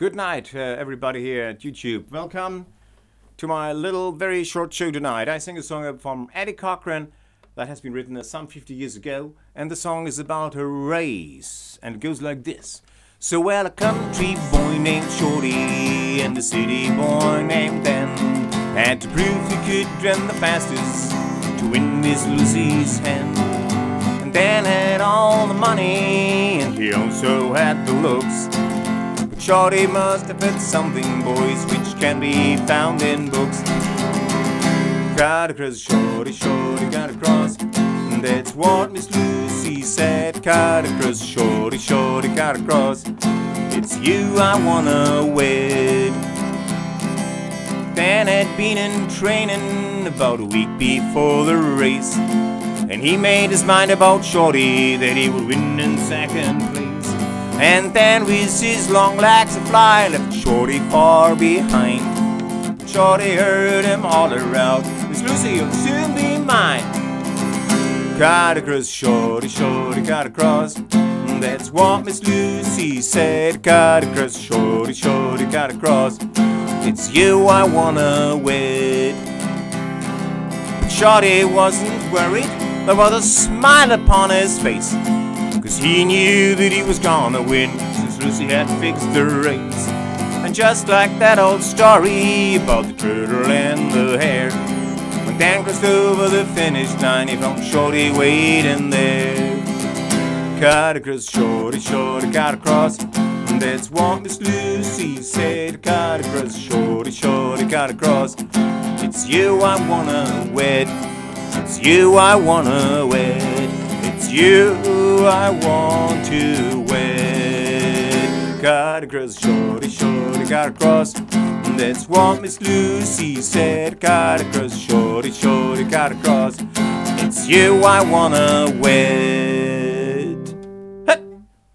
Good night, uh, everybody here at YouTube. Welcome to my little, very short show tonight. I sing a song from Eddie Cochran that has been written some 50 years ago, and the song is about a race, and it goes like this. So, well, a country boy named Shorty and a city boy named Ben had to prove he could run the fastest to win Miss Lucy's hand. And Dan had all the money, and he also had the looks. Shorty must have had something, boys, which can be found in books. Cut across, Shorty, Shorty, cut across. That's what Miss Lucy said. Cut across, Shorty, Shorty, cut across. It's you I wanna wed. Dan had been in training about a week before the race. And he made his mind about Shorty that he would win in second place. And then with his long legs a fly left Shorty far behind. Shorty heard him holler out, Miss Lucy, you'll soon be mine. Cut across, Shorty, Shorty, cut across. Mm, that's what Miss Lucy said. Cut across, Shorty, Shorty, cut across. It's you I wanna wed. Shorty wasn't worried. There was a smile upon his face. Cause he knew that he was gonna win since Lucy had fixed the race. And just like that old story about the turtle and the hare, when Dan crossed over the finish line, he found Shorty waiting there. Cut across, Shorty, Shorty, got across. And that's what Miss Lucy said. Cut across, Shorty, Shorty, got across. It's you I wanna wed. It's you I wanna wed. It's you I want to wed. Got across, Shorty, Shorty, got across. And that's what Miss Lucy said. Got across, Shorty, Shorty, got across. It's you I wanna wed.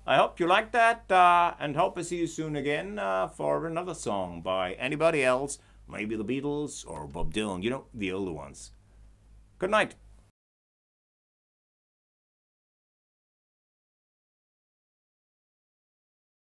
I hope you like that, uh, and hope I see you soon again uh, for another song by anybody else, maybe the Beatles or Bob Dylan, you know, the older ones. Good night.